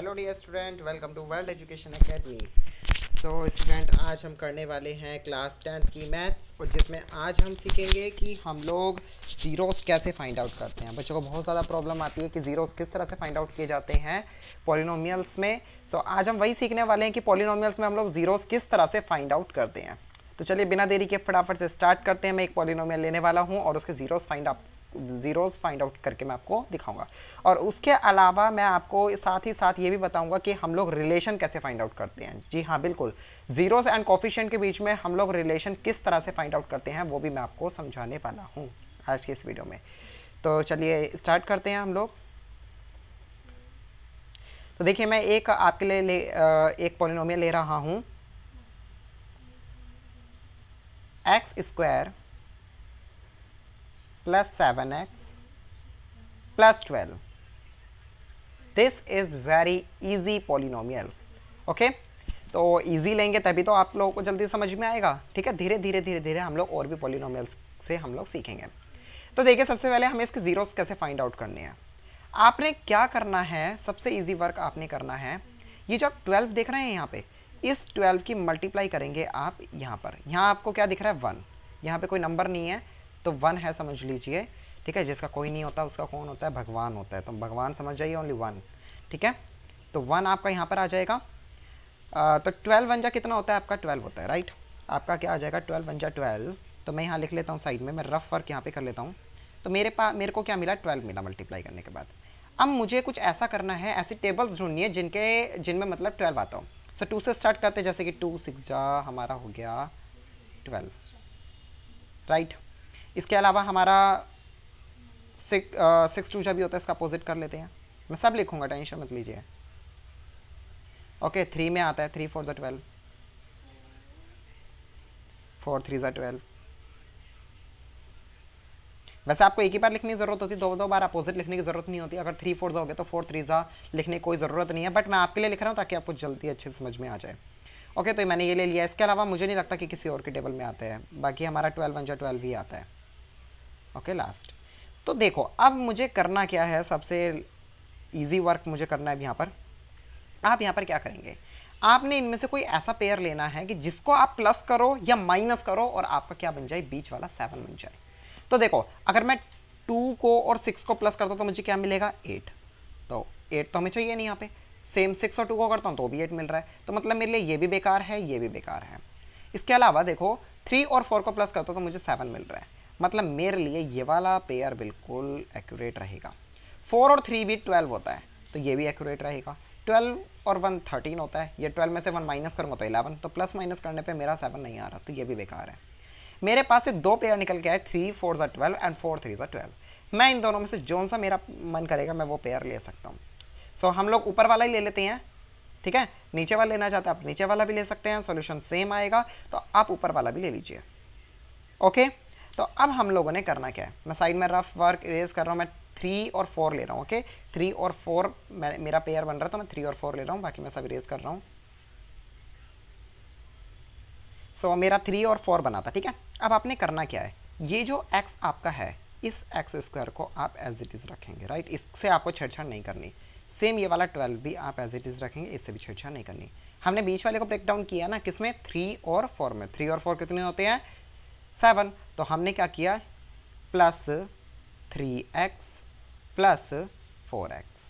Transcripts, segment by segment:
Hello dear student welcome to world education academy so student आज हम करने वाले हैं क्लास टेंथ की मैथ्स और जिसमें आज हम सीखेंगे कि हम लोग ज़ीरोस कैसे फाइंड आउट करते हैं। बच्चों को बहुत ज़्यादा प्रॉब्लम आती है कि ज़ीरोस किस तरह से फाइंड आउट किए जाते हैं पॉलिनोमियल्स में। सो so, आज हम वही सीखने वाले हैं कि पॉलिनोमियल्स में हम लोग ज़ीरोस किस तरह से फाइंड आउट करते हैं। तो चलिए बिना देरी के फटाफट से स्टार्ट करते हैं। मैं एक पॉलिनोमियल लेने वाला हूँ और उसके zeros find out zeros find out करके मैं आपको दिखाऊँगा। और उसके अलावा मैं आपको साथ ही साथ ये भी बताऊँगा कि हम लोग रिलेशन कैसे फाइंड आउट करते हैं। जी हाँ बिल्कुल। ज़ीरोज़ एंड कॉफिशेंट के बीच में हम लोग रिलेशन किस तरह से फाइंड आउट करते हैं वो भी मैं आपको समझाने वाला हूँ आज के इस वीडियो में। तो चलिए स्टार्ट करते हैं हम लोग। तो देखिए मैं एक आपके लिए ले, एक पोलिनोमियल ले रहा हूँ। X square plus 7x plus 12 this is very easy polynomial. Okay? तो इजी लेंगे तभी तो आप लोगों को जल्दी समझ में आएगा। ठीक है? धीरे धीरे धीरे धीरे हम लोग और भी पॉलिनोमियल्स से हम लोग सीखेंगे। तो देखिए, सबसे पहले हमें इसके जीरोस कैसे फाइंड आउट करने हैं। आपने क्या करना है? सबसे इजी वर्क आपने करना है। ये जो आप ट्वेल्व देख रहे हैं यहाँ पे, इस ट्वेल्व की मल्टीप्लाई करेंगे आप यहाँ पर। यहाँ आपको क्या दिख रहा है? वन यहाँ पे कोई नंबर नहीं है। तो वन है, समझ लीजिए, ठीक है, जिसका कोई नहीं होता, उसका कौन होता है? भगवान होता है। तो भगवान समझ जाइए ओनली वन ठीक है? तो वन आपका यहाँ पर आ जाएगा। तो ट्वेल्व वन जा कितना होता है आपका? ट्वेल्व होता है राइट आपका क्या आ जाएगा? ट्वेल्व वन जा ट्वेल्व तो मैं यहाँ लिख लेता हूँ साइड में, मैं रफ वर्क यहाँ पे कर लेता हूँ। तो मेरे पास मेरे को क्या मिला? ट्वेल्व मिला मल्टीप्लाई करने के बाद। अब मुझे कुछ ऐसा करना है, ऐसी टेबल्स ढूंढनी है, जिनके, जिनमें मतलब ट्वेल्व आता हो। सो टू से स्टार्ट करते हैं, जैसे कि टू सिक्स जा, हमारा हो गया ट्वेल्व राइट इसके अलावा हमारा सिक्स सिक्स टू जब भी होता है, इसका अपोजिट कर लेते हैं। मैं सब लिखूँगा, टेंशन मत लीजिए। ओके थ्री में आता है थ्री फोर ज़ा ट्वेल्व फोर थ्री ज़ा ट्वेल्व वैसे आपको एक ही बार लिखने की ज़रूरत होती है दो दो बार अपोजिट लिखने की ज़रूरत नहीं होती। अगर थ्री फोर हो गया तो फोर थ्री ज़ा लिखने की कोई ज़रूरत नहीं है बट मैं आपके लिए लिख रहा हूँ ताकि आपको जल्दी अच्छे समझ में आ जाए। ओके तो मैंने ये ले लिया। इसके अलावा मुझे नहीं लगता कि किसी और के टेबल में आते हैं। बाकी हमारा ट्वेल्व वन जो ट्वेल्व ही आता है। ओके लास्ट तो देखो, अब मुझे करना क्या है? सबसे ईजी वर्क मुझे करना है यहाँ पर। आप यहाँ पर क्या करेंगे? आपने इनमें से कोई ऐसा पेयर लेना है कि जिसको आप प्लस करो या माइनस करो और आपका क्या बन जाए? बीच वाला सेवन बन जाए। तो देखो, अगर मैं टू को और सिक्स को प्लस करता हूँ तो मुझे क्या मिलेगा? एट तो एट तो हमें चाहिए नहीं यहाँ पे। सेम सिक्स और टू को करता हूँ तो भी एट मिल रहा है। तो मतलब मेरे लिए ये भी बेकार है, ये भी बेकार है। इसके अलावा देखो थ्री और फोर को प्लस करता हूँ तो मुझे सेवन मिल रहा है। मतलब मेरे लिए ये वाला पेयर बिल्कुल एक्यूरेट रहेगा। फोर और थ्री भी ट्वेल्व होता है तो ये भी एक्यूरेट रहेगा। ट्वेल्व और वन थर्टीन होता है ये ट्वेल्व में से वन माइनस करूँगा तो इलेवन तो प्लस माइनस करने पे मेरा सेवन नहीं आ रहा तो ये भी बेकार है। मेरे पास से दो पेयर निकल के आए थ्री फोर ज़ा ट्वेल्व एंड फोर थ्री ज़ा ट्वेल्व मैं इन दोनों में से जोन सा मेरा मन करेगा मैं वो पेयर ले सकता हूँ। सो so, हम लोग ऊपर वाला ही ले लेते हैं ठीक है? नीचे वाला लेना चाहते हैं आप नीचे वाला भी ले सकते हैं सॉल्यूशन सेम आएगा तो आप ऊपर वाला भी ले लीजिए। ओके? तो अब हम लोगों ने करना क्या है? मैं साइड में रफ वर्क इरेज कर रहा हूँ मैं थ्री और फोर ले रहा हूँ ओके थ्री और फोर मेरा पेयर बन रहा है तो मैं थ्री और फोर ले रहा हूँ बाकी मैं सब इरेज कर रहा हूँ। सो so, मेरा थ्री और फोर बना था ठीक है? अब आपने करना क्या है? ये जो एक्स आपका है इस एक्स स्क्वायर को आप एज इट इज़ रखेंगे राइट इससे आपको छेड़छाड़ नहीं करनी। सेम ये वाला ट्वेल्व भी आप एज इट इज़ रखेंगे इससे भी छेड़छाड़ नहीं करनी। हमने बीच वाले को ब्रेक डाउन किया ना किसमें? थ्री और फोर में। थ्री और फोर कितने होते हैं? सेवन तो हमने क्या किया? Plus three x, plus four x.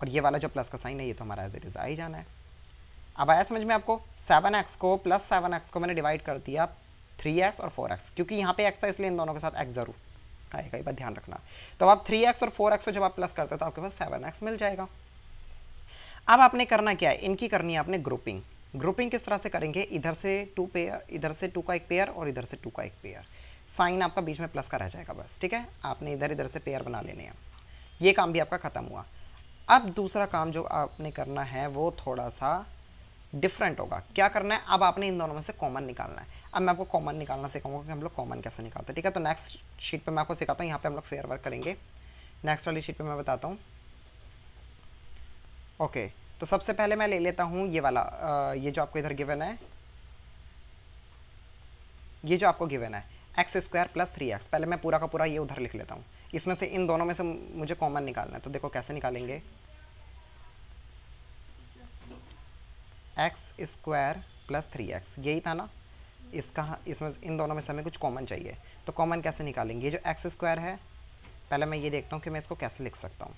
और ये वाला जो प्लस का साइन है, ये तो हमारा एज इट इज़ आ ही जाना है। अब आया समझ में आपको? सेवन एक्स को प्लस सेवन एक्स को मैंने डिवाइड कर दिया थ्री एक्स और फोर एक्स, क्योंकि यहाँ पे एक्स था, इसलिए इन दोनों के साथ एक्स ज़रूर आएगा, ये बात ध्यान रखना। तो आप थ्री एक्स और फोर एक्स को जब आप प्लस करते हो तो आपके पास सेवन एक्स मिल जाएगा। अब आपने करना क्या है? इनकी करनी है आपने ग्रुपिंग ग्रुपिंग किस तरह से करेंगे? इधर से टू पेयर इधर से टू का एक पेयर और इधर से टू का एक पेयर साइन आपका बीच में प्लस का रह जाएगा बस, ठीक है? आपने इधर इधर से पेयर बना लेने हैं. ये काम भी आपका ख़त्म हुआ. अब दूसरा काम जो आपने करना है, वो थोड़ा सा डिफरेंट होगा. क्या करना है? अब आपने इन दोनों में से कॉमन निकालना है. अब मैं आपको कॉमन निकालना सिखाऊँगा कि हम लोग कॉमन कैसे निकालते हैं, ठीक है? तो नेक्स्ट शीट पे मैं आपको सिखाता हूँ, यहाँ पे हम लोग फेयर वर्क करेंगे. नेक्स्ट वाली शीट पे मैं बताता हूँ. ओके तो सबसे पहले मैं ले लेता हूँ ये वाला आ, ये जो आपको इधर गिवन है। ये जो आपको गिवन है x square plus three x पहले मैं पूरा का पूरा ये उधर लिख लेता हूँ। इसमें से इन दोनों में से मुझे कॉमन निकालना है तो देखो कैसे निकालेंगे। X square plus three x यही था ना? इसका इसमें इन दोनों में से हमें कुछ कॉमन चाहिए। तो कॉमन कैसे निकालेंगे? ये जो एक्स स्क्वायर है पहले मैं ये देखता हूँ कि मैं इसको कैसे लिख सकता हूँ।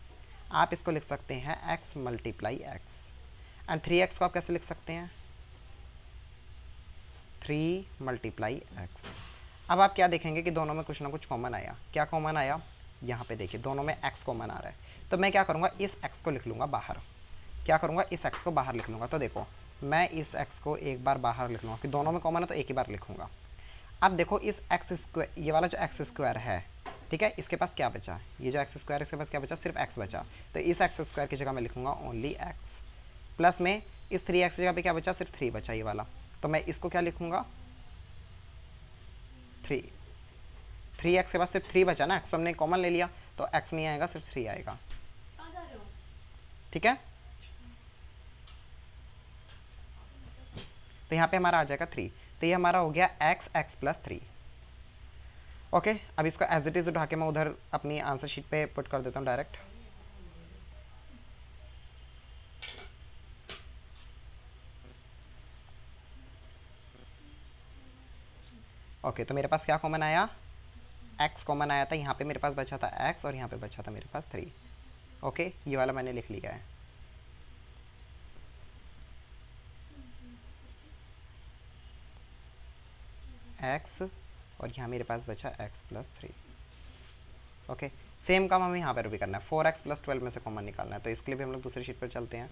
आप इसको लिख सकते हैं x multiply x and three x को आप कैसे लिख सकते हैं? थ्री मल्टीप्लाई एक्स अब आप क्या देखेंगे कि दोनों में कुछ ना कुछ कॉमन आया। क्या कॉमन आया? यहाँ पे देखिए, दोनों में एक्स कॉमन आ रहा है। तो मैं क्या करूँगा? इस एक्स को लिख लूँगा बाहर। क्या करूँगा? इस एक्स को बाहर लिख लूँगा। तो देखो, मैं इस एक्स को एक बार बाहर लिख लूँगा। कि दोनों में कॉमन है तो एक ही बार लिखूँगा। अब देखो, इस एक्स स्क्वायर ये वाला जो एक्स स्क्वायर है ठीक है? इसके पास क्या बचा? ये जो एक्स स्क्वायर इसके पास क्या बचा? सिर्फ़ एक्स बचा। तो इस एक्स स्क्वायर की जगह मैं लिखूँगा ओनली एक्स प्लस में इस थ्री एक्स जगह पे क्या बचा? सिर्फ़ थ्री बचा ये वाला। तो मैं इसको क्या लिखूँगा? थ्री थ्री एक्स के पास सिर्फ़ थ्री बचा ना? एक्स हमने कॉमन ले लिया। तो एक्स नहीं आएगा, सिर्फ़ थ्री आएगा। ठीक है? तो यहाँ पे हमारा आ जाएगा थ्री तो ये हमारा हो गया x x plus three okay अब इसको एज इट इज़ उठा के मैं उधर अपनी आंसर शीट पे पुट कर देता हूँ डायरेक्ट ओके okay, तो मेरे पास क्या कॉमन आया? एक्स कॉमन आया था यहाँ पे मेरे पास बचा था एक्स और यहाँ पे बचा था मेरे पास थ्री ओके okay, ये वाला मैंने लिख लिया है. एक्स और यहाँ मेरे पास बचा x plus three okay same काम हमें यहाँ पर भी करना है। फोर एक्स प्लस ट्वेल्व में से कॉमन निकालना है तो इसके लिए भी हम लोग दूसरी शीट पर चलते हैं।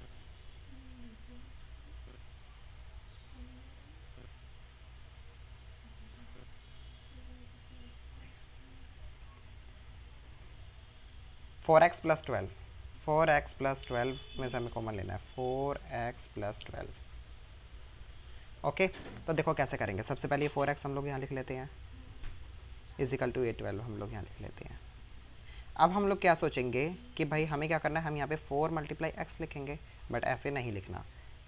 Four x plus twelve four x plus twelve में से हमें कॉमन लेना है। Four x plus twelve okay तो देखो कैसे करेंगे। सबसे पहले ये फोर एक्स हम लोग यहाँ लिख लेते हैं। इजिकल टू ए ट्वेल्व हम लोग यहाँ लिख लेते हैं। अब हम लोग क्या सोचेंगे कि भाई हमें क्या करना है? हम यहाँ पे फोर मल्टीप्लाई एक्स लिखेंगे बट ऐसे नहीं लिखना।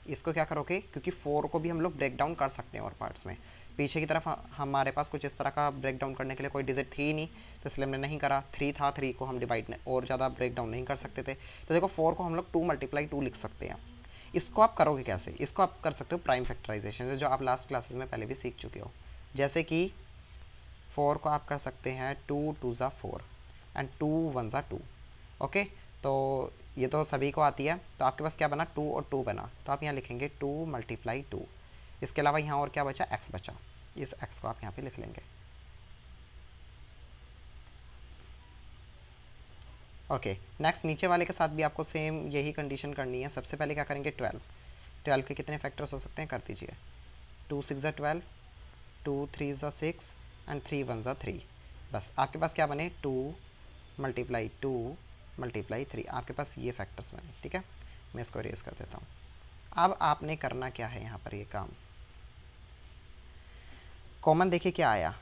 इसको क्या करोगे? क्योंकि फोर को भी हम लोग ब्रेक डाउन कर सकते हैं और पार्ट्स में। पीछे की तरफ़ हमारे पास कुछ इस तरह का ब्रेक डाउन करने के लिए कोई डिजिट थी ही नहीं तो इसलिए हमने नहीं करा। थ्री था थ्री को हम डिवाइड और ज़्यादा ब्रेक डाउन नहीं कर सकते थे। तो देखो फोर को हम लोग टू मल्टीप्लाई टू लिख सकते हैं। इसको आप करोगे कैसे? इसको आप कर सकते हो प्राइम फैक्टराइजेशन जो आप लास्ट क्लासेस में पहले भी सीख चुके हो। जैसे कि फोर को आप कर सकते हैं टू टू ज़ा फोर एंड टू, वन ज़ा टू ओके तो ये तो सभी को आती है। तो आपके पास क्या बना? टू और टू बना। तो आप यहाँ लिखेंगे टू मल्टीप्लाई टू। इसके अलावा यहाँ और क्या बचा? एक्स बचा। इस एक्स को आप यहाँ पे लिख लेंगे। ओके नेक्स्ट नीचे वाले के साथ भी आपको सेम यही कंडीशन करनी है। सबसे पहले क्या करेंगे? ट्वेल्व ट्वेल्व के कितने फैक्टर्स हो सकते हैं? कर दीजिए। टू सिक्स ज़ा ट्वेल्व टू थ्री ज़ा सिक्स एंड थ्री वन ज़ा थ्री बस, आपके पास क्या बने? Two multiply two multiply three आपके पास ये फैक्टर्स बने, ठीक है? मैं इसको रेज कर देता हूँ। अब आपने करना क्या है यहाँ पर ये काम? कॉमन देखिए क्या आया।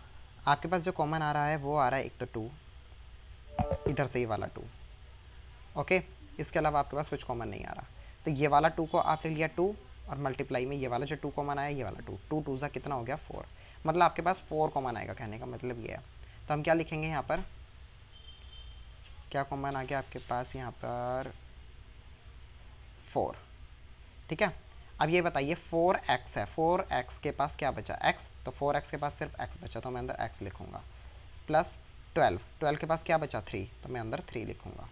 आपके पास जो कॉमन आ रहा है, वो आ रहा है एक तो टू इधर से ये वाला टू ओके इसके अलावा आपके पास कुछ कॉमन नहीं आ रहा। तो ये वाला टू को आपने लिया टू और मल्टीप्लाई में ये वाला जो टू कॉमन आया, ये वाला टू टू टू ज़ा कितना हो गया? फोर मतलब आपके पास फोर कॉमन आएगा कहने का मतलब ये है। तो हम क्या लिखेंगे यहाँ पर? क्या कॉमन आ गया आपके पास यहाँ पर? फोर ठीक है? अब ये बताइए फोर एक्स है। फोर एक्स के पास क्या बचा? एक्स तो फोर एक्स के पास सिर्फ़ एक्स बचा तो मैं अंदर एक्स लिखूँगा। प्लस ट्वेल्व ट्वेल्व के पास क्या बचा? थ्री तो मैं अंदर थ्री लिखूँगा।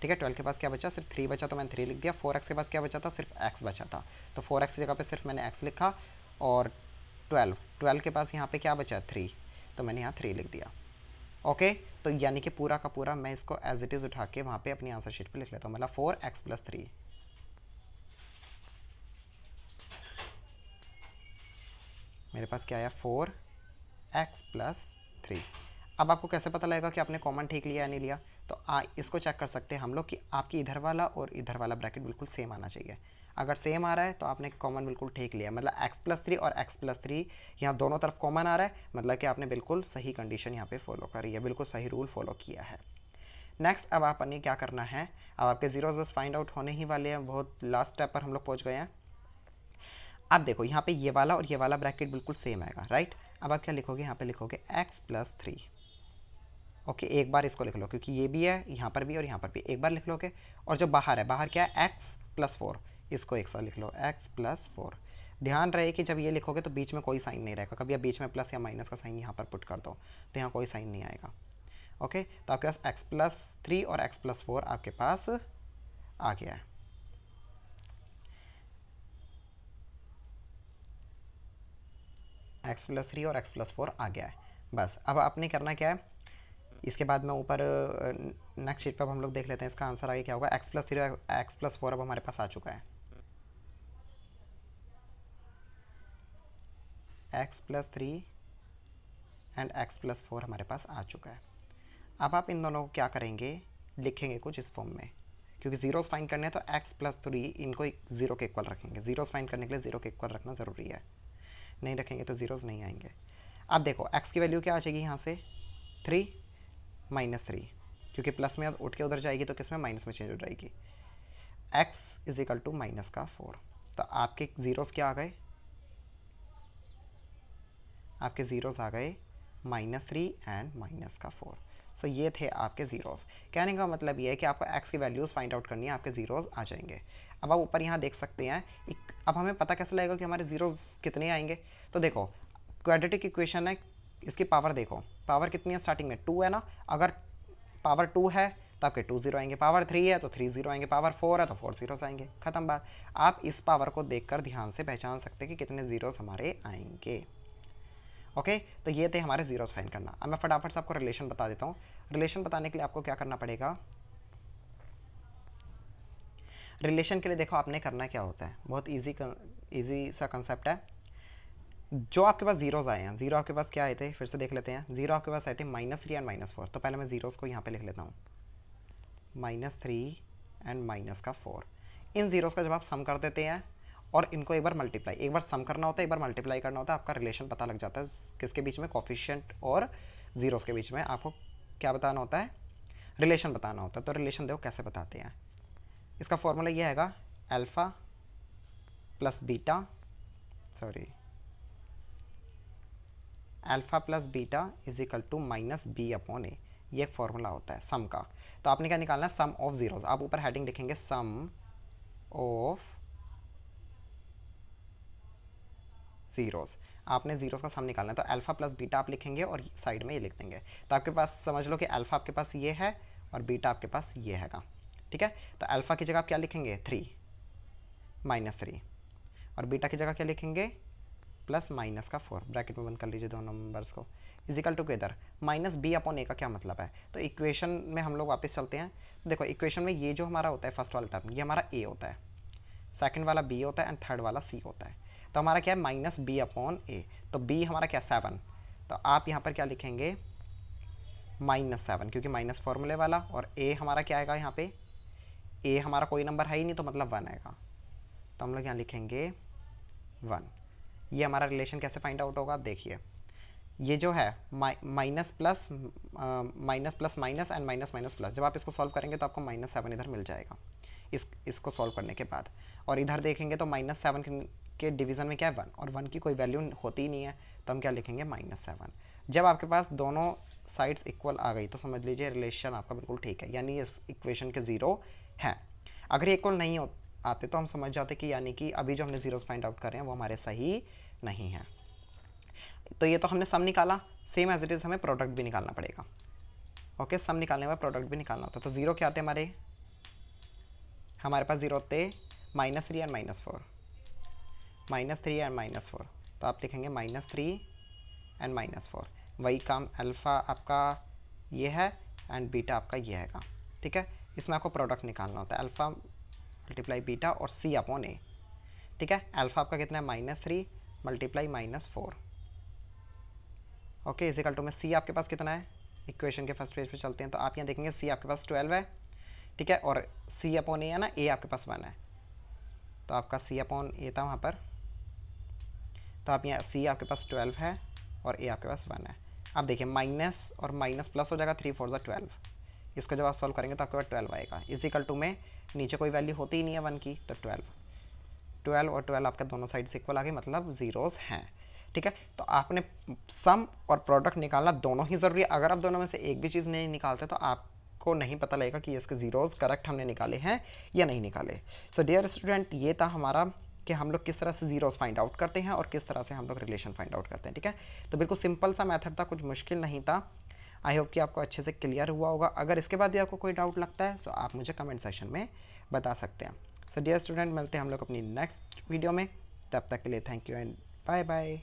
ठीक है? ट्वेल्व के पास क्या बचा? सिर्फ़ थ्री बचा तो मैंने थ्री लिख दिया। फोर एक्स के पास क्या बचा था? सिर्फ़ एक्स बचा था। तो फोर एक्स की जगह पे सिर्फ़ मैंने एक्स लिखा और ट्वेल्व। ट्वेल्व के पास यहाँ पे क्या बचा? थ्री। तो मैंने यहाँ थ्री लिख दिया। ओके? तो यानी कि पूरा का पूरा मैं इसको एज इट इज़ उठा के वहाँ पे अपनी आंसर शीट पे लिख लेता हूँ। मतलब फोर एक्स प्लस थ्री मेरे पास क्या आया? फोर एक्स प्लस थ्री अब आपको कैसे पता लगेगा कि आपने कॉमन ठीक लिया या नहीं लिया? तो आ, इसको चेक कर सकते हैं हम लोग कि आपकी इधर वाला और इधर वाला ब्रैकेट बिल्कुल सेम आना चाहिए। अगर सेम आ रहा है तो आपने कॉमन बिल्कुल ठीक लिया। मतलब एक्स प्लस थ्री और एक्स प्लस थ्री यहाँ दोनों तरफ़ कॉमन आ रहा है मतलब कि आपने बिल्कुल सही कंडीशन यहाँ पे फॉलो करी है, बिल्कुल सही रूल फॉलो किया है। नेक्स्ट अब आप आपने क्या करना है? अब आपके जीरोज बस फाइंड आउट होने ही वाले हैं, बहुत लास्ट स्टेप पर हम लोग पहुँच गए हैं। अब देखो, यहाँ पे ये वाला और ये वाला ब्रैकेट बिल्कुल सेम आएगा राइट अब आप क्या लिखोगे? यहाँ पे लिखोगे एक्स प्लस थ्री ओके एक बार इसको लिख लो, क्योंकि ये भी है, यहाँ पर भी और यहाँ पर भी। एक बार लिख लोगे, और जो बाहर है, बाहर क्या है? एक्स प्लस फोर इसको एक साथ लिख लो एक्स प्लस फोर ध्यान रहे कि जब ये लिखोगे तो बीच में कोई साइन नहीं रहेगा। कभी आप बीच में प्लस या माइनस का साइन यहाँ पर पुट कर दो तो यहाँ कोई साइन नहीं आएगा। ओके तो आपके पास एक्स प्लस थ्री और एक्स प्लस फोर आपके पास आ गया है। एक्स प्लस थ्री और एक्स प्लस फोर आ गया है। बस, अब आपने करना क्या है? इसके बाद में ऊपर नेक्स्ट शीट पर हम लोग देख लेते हैं इसका आंसर आगे क्या होगा। एक्स प्लस थ्री और एक्स प्लस फोर अब हमारे पास आ चुका है। X plus three and x plus four हमारे पास आ चुका है। अब आप इन दोनों को क्या करेंगे? लिखेंगे कुछ इस फॉर्म में। क्योंकि जीरोस फाइंड करने हैं तो एक्स प्लस थ्री इनको ज़ीरो के इक्वल रखेंगे। जीरोस फाइंड करने के लिए ज़ीरो के इक्वल रखना ज़रूरी है। नहीं रखेंगे तो ज़ीरोज़ नहीं आएँगे। अब देखो एक्स की वैल्यू क्या आ जाएगी यहाँ से? थ्री माइनस थ्री क्योंकि प्लस में उठ के उधर जाएगी तो किसमें माइनस में चेंज हो जाएगी। X is equal to minus का फोर तो आपके ज़ीरोज़ क्या आ गए? आपके ज़ीरोज़ आ गए माइनस थ्री एंड माइनस का फोर सो ये थे आपके ज़ीरोज़ कहने का मतलब ये है कि आपको एक्स की वैल्यूज़ फाइंड आउट करनी है, आपके ज़ीरोज़ आ जाएँगे. अब आप ऊपर यहाँ देख सकते हैं अब हमें पता कैसे लगेगा कि हमारे ज़ीरोज़ कितने आएँगे? तो देखो क्वाड्रेटिक इक्वेशन है, इसकी पावर देखो. पावर कितनी है स्टार्टिंग में? टू है ना? अगर पावर टू है तो आपके टू ज़ीरो आएँगे. पावर थ्री है तो थ्री ज़ीरो आएँगे. पावर फोर है तो फोर जीरोस आएँगे. खत्म बात. आप इस पावर को देखकर ध्यान से पहचान सकते हैं कि कितने जीरोस हमारे आएँगे. ओके? तो ये थे हमारे जीरोस फाइंड करना। अब मैं फटाफट से आपको रिलेशन बता देता हूँ। रिलेशन बताने के लिए आपको क्या करना पड़ेगा? रिलेशन के लिए देखो, आपने करना क्या होता है? बहुत ईजी ईजी सा कंसेप्ट है। जो आपके पास जीरोज आए हैं ज़ीरो आपके पास क्या आए थे? फिर से देख लेते हैं। ज़ीरो आपके पास आए थे minus three and minus four तो पहले मैं जीरोज़ को यहाँ पे लिख लेता हूँ। माइनस थ्री एंड माइनस का फोर इन जीरोज़ का जब आप सम कर देते हैं और इनको एक बार मल्टीप्लाई एक बार सम करना होता है, एक बार मल्टीप्लाई करना होता है, आपका रिलेशन पता लग जाता है किसके बीच में कॉफिशियंट और जीरोज़ के बीच में। आपको क्या बताना होता है? रिलेशन बताना होता है। तो रिलेशन देखो कैसे बताते हैं। इसका फॉर्मूला ये आएगा alpha plus beta sorry alpha plus beta is equal to minus b upon a ये एक फॉर्मूला होता है सम का। तो आपने क्या निकालना है? सम ऑफ़ जीरोस आप ऊपर हेडिंग लिखेंगे सम ऑफ़ जीरोस आपने जीरोस का सम निकालना है तो अल्फ़ा प्लस बीटा आप लिखेंगे और साइड में ये लिख देंगे। तो आपके पास, समझ लो कि अल्फ़ा आपके पास ये है और बीटा आपके पास ये हैगा, ठीक है? तो अल्फ़ा की जगह आप क्या लिखेंगे? थ्री माइनस थ्री और बीटा की जगह क्या लिखेंगे? प्लस माइनस का फोर ब्रैकेट में बंद कर लीजिए दोनों नंबर्स को। Is equal together minus b upon a का क्या मतलब है? तो इक्वेशन में हम लोग वापस चलते हैं। देखो इक्वेशन में ये जो हमारा होता है फ़र्स्ट वाला टर्म ये हमारा ए होता है। सेकंड वाला बी होता है एंड थर्ड वाला सी होता है। तो हमारा क्या है? Minus b upon a. तो बी हमारा क्या? सेवन। तो आप यहाँ पर क्या लिखेंगे? माइनस सेवन, क्योंकि माइनस फॉर्मूले वाला और ए हमारा क्या आएगा यहाँ पे? ए हमारा कोई नंबर है ही नहीं तो मतलब वन आएगा। तो हम लोग यहाँ लिखेंगे वन। ये हमारा रिलेशन कैसे फाइंड आउट होगा? आप देखिए। ये जो है minus plus minus plus minus and minus minus plus जब आप इसको सॉल्व करेंगे तो आपको माइनस सेवन इधर मिल जाएगा, इस, इसको सॉल्व करने के बाद। और इधर देखेंगे तो माइनस सेवन के डिवीज़न में क्या है? वन और वन की कोई वैल्यू होती ही नहीं है तो हम क्या लिखेंगे? माइनस सेवन जब आपके पास दोनों साइड्स इक्वल आ गई तो समझ लीजिए रिलेशन आपका बिल्कुल ठीक है, यानी इस इक्वेशन के ज़ीरो हैं। अगर ये इक्वल नहीं हो, आते तो हम समझ जाते कि यानी कि अभी जो हमने ज़ीरोस फाइंड आउट कर रहे हैं, वो हमारे सही नहीं है। तो ये तो हमने सम निकाला सेम एज इट इज़ हमें प्रोडक्ट भी निकालना पड़ेगा। ओके सम निकालने में प्रोडक्ट भी निकालना होता है। तो ज़ीरो क्या आते हमारे? हमारे पास ज़ीरो होते minus three and minus four minus three and minus four तो आप लिखेंगे minus three and minus four वही काम अल्फ़ा आपका ये है एंड बीटा आपका ये हैगा। ठीक है? इसमें आपको प्रोडक्ट निकालना होता है। अल्फ़ा मल्टीप्लाई बीटा और सी अपॉन ए ठीक है? अल्फ़ा आपका कितना है? Minus three multiply minus four okay is equal to में सी आपके पास कितना है? इक्वेशन के फ़र्स्ट पेज पे चलते हैं तो आप यहाँ देखेंगे सी आपके पास ट्वेल्व है, ठीक है? और सी अपॉन ए है ना ए आपके पास वन है। तो आपका सी अपॉन ए था वहाँ पर। तो आप यहाँ सी आपके पास ट्वेल्व है और ए आपके पास वन है। अब देखिए माइनस और माइनस प्लस हो जाएगा थ्री फोर ज़ा ट्वेल्व इसको जब आप सॉल्व करेंगे तो आपके पास ट्वेल्व आएगा। इजिकल टू में नीचे कोई वैल्यू होती ही नहीं है वन की तो ट्वेल्व ट्वेल्व और ट्वेल्व आपका दोनों साइड से इक्वल आ गए मतलब ज़ीरोज़ हैं। ठीक है? तो आपने सम और प्रोडक्ट निकालना दोनों ही ज़रूरी है। अगर आप दोनों में से एक भी चीज़ नहीं निकालते तो आपको नहीं पता लगेगा कि इसके ज़ीरोज़ करेक्ट हमने निकाले हैं या नहीं निकाले। सो डियर स्टूडेंट ये था हमारा कि हम लोग किस तरह से जीरोस फाइंड आउट करते हैं और किस तरह से हम लोग रिलेशन फाइंड आउट करते हैं, ठीक है? तो बिल्कुल सिंपल सा मेथड था, कुछ मुश्किल नहीं था। आई होप कि आपको अच्छे से क्लियर हुआ होगा। अगर इसके बाद भी आपको कोई डाउट लगता है तो आप मुझे कमेंट सेक्शन में बता सकते हैं। सो डियर स्टूडेंट मिलते हैं हम लोग अपनी नेक्स्ट वीडियो में। तब तक के लिए thank you and bye bye